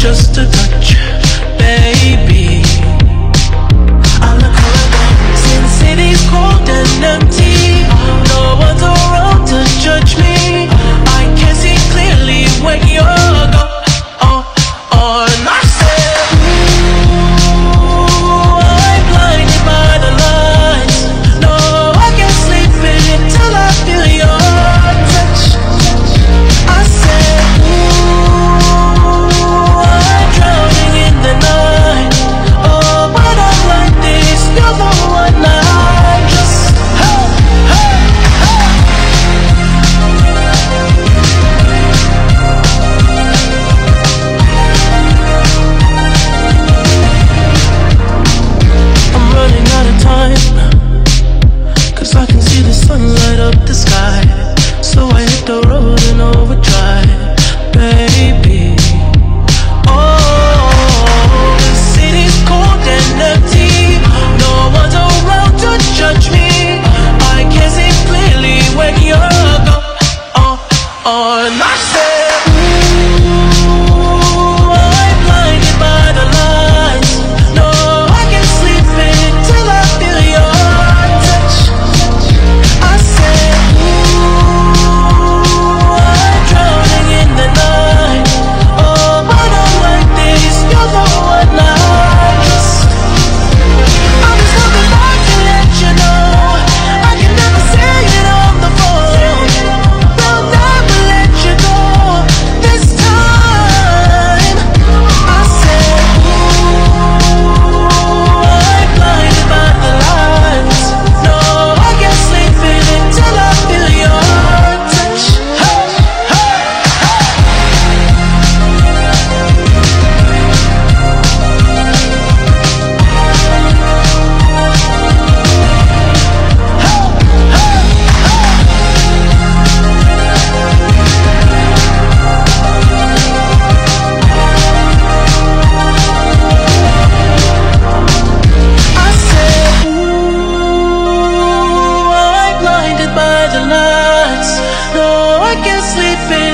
just a touch, Oh, on. I said. Can't